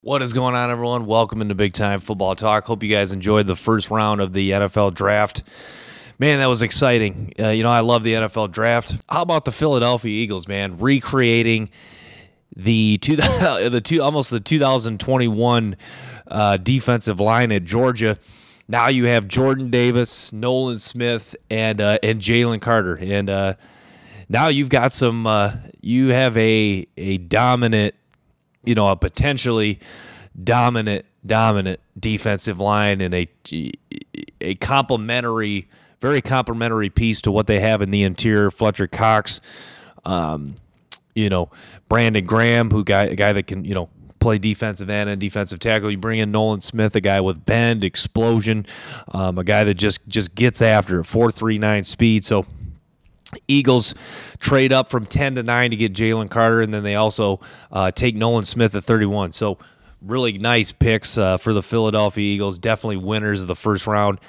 What is going on, everyone? Welcome into Big Time Football Talk. Hope you guys enjoyed the first round of the NFL draft. Man, that was exciting. Uh, you know, I love the NFL draft. How about the Philadelphia Eagles, man? Recreating the two, the two almost the 2021 uh, defensive line at Georgia. Now you have Jordan Davis, Nolan Smith, and uh, and Jalen Carter, and uh, now you've got some. Uh, you have a a dominant you know, a potentially dominant, dominant defensive line and a a complementary, very complementary piece to what they have in the interior. Fletcher Cox, um, you know, Brandon Graham, who guy a guy that can you know play defensive end and defensive tackle. You bring in Nolan Smith, a guy with bend, explosion, um, a guy that just just gets after it, four three nine speed. So Eagles trade up from 10 to 9 to get Jalen Carter, and then they also uh, take Nolan Smith at 31. So, really nice picks uh, for the Philadelphia Eagles. Definitely winners of the first round.